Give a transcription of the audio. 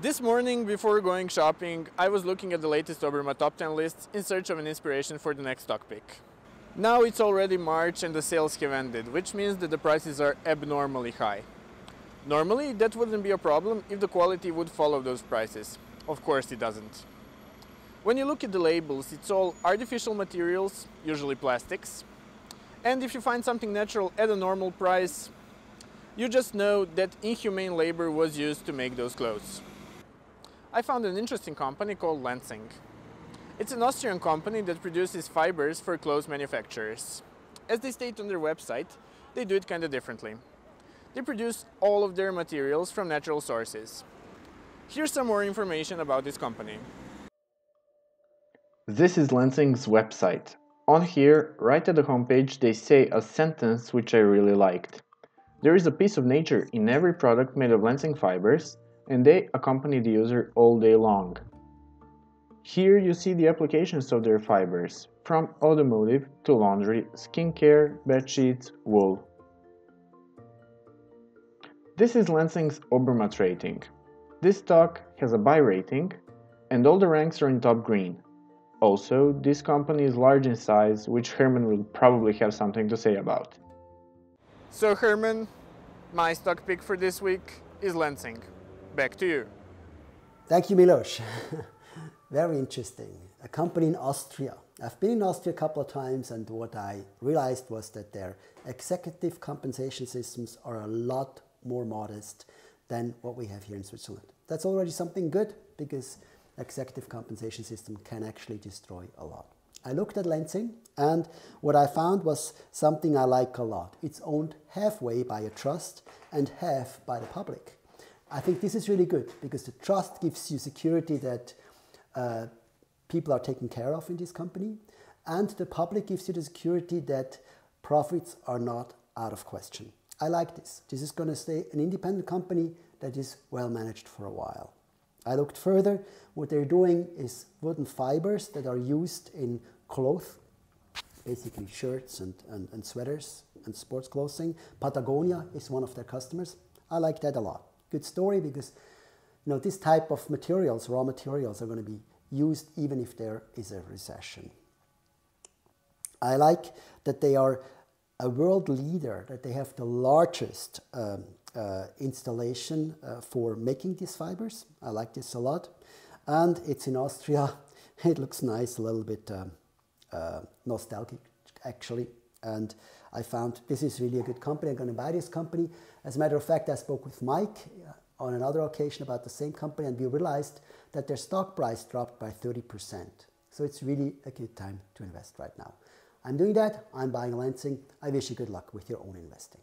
This morning, before going shopping, I was looking at the latest Obermatt top 10 lists in search of an inspiration for the next stock pick. Now it's already March and the sales have ended, which means that the prices are abnormally high. Normally, that wouldn't be a problem if the quality would follow those prices. Of course it doesn't. When you look at the labels, it's all artificial materials, usually plastics. And if you find something natural at a normal price, you just know that inhumane labor was used to make those clothes. I found an interesting company called Lenzing. It's an Austrian company that produces fibers for clothes manufacturers. As they state on their website, they do it kind of differently. They produce all of their materials from natural sources. Here's some more information about this company. This is Lenzing's website. On here, right at the homepage, they say a sentence which I really liked. There is a piece of nature in every product made of Lenzing fibers, and they accompany the user all day long. Here you see the applications of their fibers, from automotive to laundry, skincare, bed sheets, wool. This is Lenzing's Obermatt rating. This stock has a buy rating and all the ranks are in top green. Also, this company is large in size, which Herman will probably have something to say about. So Herman, my stock pick for this week is Lenzing. Back to you. Thank you, Milos. Very interesting. A company in Austria. I've been in Austria a couple of times, and what I realized was that their executive compensation systems are a lot more modest than what we have here in Switzerland. That's already something good because executive compensation system can actually destroy a lot. I looked at Lenzing and what I found was something I like a lot. It's owned halfway by a trust and half by the public. I think this is really good because the trust gives you security that uh, people are taken care of in this company, and the public gives you the security that profits are not out of question. I like this. This is going to stay an independent company that is well managed for a while. I looked further. What they're doing is wooden fibers that are used in clothes, basically shirts and, and, and sweaters and sports clothing. Patagonia is one of their customers. I like that a lot good story because you know, this type of materials, raw materials, are going to be used even if there is a recession. I like that they are a world leader, that they have the largest um, uh, installation uh, for making these fibers. I like this a lot. And it's in Austria. It looks nice, a little bit um, uh, nostalgic actually. And I found this is really a good company. I'm going to buy this company. As a matter of fact, I spoke with Mike uh, on another occasion about the same company, and we realized that their stock price dropped by 30%. So it's really a good time to invest right now. I'm doing that. I'm buying Lenzing. I wish you good luck with your own investing.